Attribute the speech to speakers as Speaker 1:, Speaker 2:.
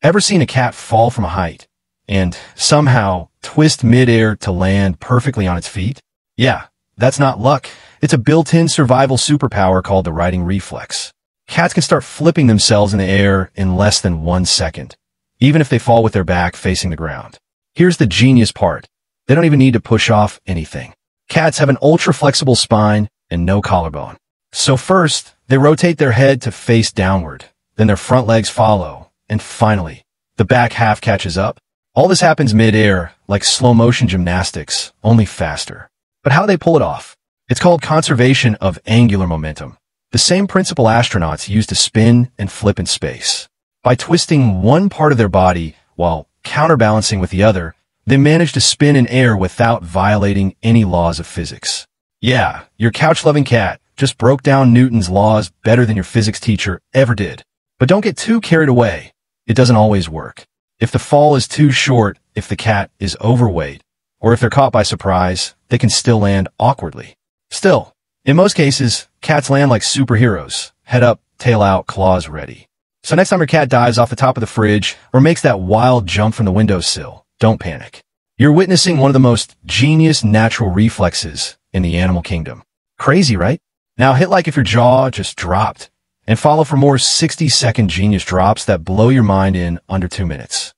Speaker 1: Ever seen a cat fall from a height and somehow twist midair to land perfectly on its feet? Yeah, that's not luck. It's a built-in survival superpower called the righting reflex. Cats can start flipping themselves in the air in less than one second, even if they fall with their back facing the ground. Here's the genius part. They don't even need to push off anything. Cats have an ultra-flexible spine and no collarbone. So first, they rotate their head to face downward, then their front legs follow, and finally, the back half catches up. All this happens mid-air, like slow-motion gymnastics, only faster. But how they pull it off? It's called conservation of angular momentum, the same principle astronauts use to spin and flip in space. By twisting one part of their body while counterbalancing with the other, they manage to spin in air without violating any laws of physics. Yeah, your couch-loving cat just broke down Newton's laws better than your physics teacher ever did. But don't get too carried away. It doesn't always work. If the fall is too short, if the cat is overweight, or if they're caught by surprise, they can still land awkwardly. Still, in most cases, cats land like superheroes, head up, tail out, claws ready. So next time your cat dives off the top of the fridge or makes that wild jump from the windowsill, don't panic. You're witnessing one of the most genius natural reflexes in the animal kingdom. Crazy, right? Now hit like if your jaw just dropped and follow for more 60 second genius drops that blow your mind in under two minutes.